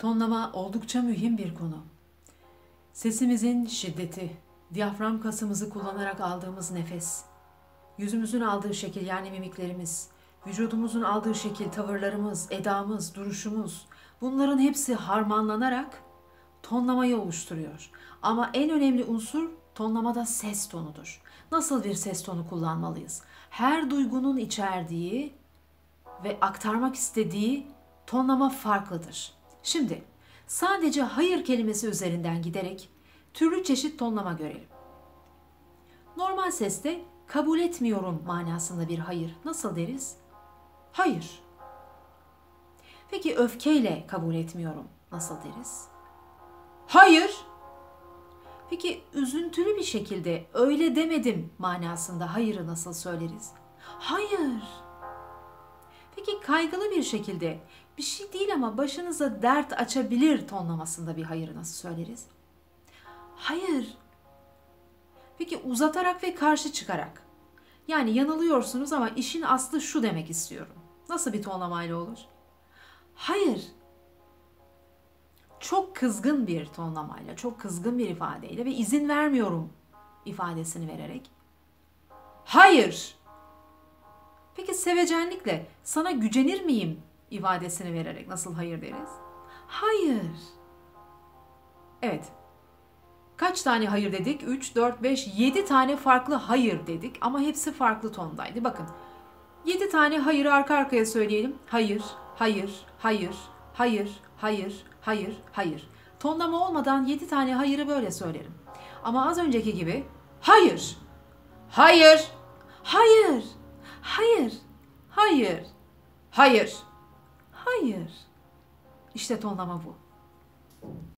Tonlama oldukça mühim bir konu. Sesimizin şiddeti, diyafram kasımızı kullanarak aldığımız nefes, yüzümüzün aldığı şekil yani mimiklerimiz, vücudumuzun aldığı şekil, tavırlarımız, edamız, duruşumuz bunların hepsi harmanlanarak tonlamayı oluşturuyor. Ama en önemli unsur tonlamada ses tonudur. Nasıl bir ses tonu kullanmalıyız? Her duygunun içerdiği ve aktarmak istediği tonlama farklıdır. Şimdi sadece hayır kelimesi üzerinden giderek türlü çeşit tonlama görelim. Normal seste kabul etmiyorum manasında bir hayır nasıl deriz? Hayır. Peki öfkeyle kabul etmiyorum nasıl deriz? Hayır. Peki üzüntülü bir şekilde öyle demedim manasında hayırı nasıl söyleriz? Hayır. Kaygılı bir şekilde bir şey değil ama başınıza dert açabilir tonlamasında bir hayırı nasıl söyleriz? Hayır. Peki uzatarak ve karşı çıkarak. Yani yanılıyorsunuz ama işin aslı şu demek istiyorum. Nasıl bir tonlamayla olur? Hayır. Çok kızgın bir tonlamayla, çok kızgın bir ifadeyle ve izin vermiyorum ifadesini vererek. Hayır. Peki sevecenlikle sana gücenir miyim ifadesini vererek nasıl hayır deriz? Hayır. Evet. Kaç tane hayır dedik? 3, 4, 5, 7 tane farklı hayır dedik ama hepsi farklı tondaydı. Bakın 7 tane hayırı arka arkaya söyleyelim. Hayır, hayır, hayır, hayır, hayır, hayır, hayır. Tonlama olmadan 7 tane hayırı böyle söylerim. Ama az önceki gibi hayır, hayır, hayır, hayır, hayır, hayır. İşte tonlama bu.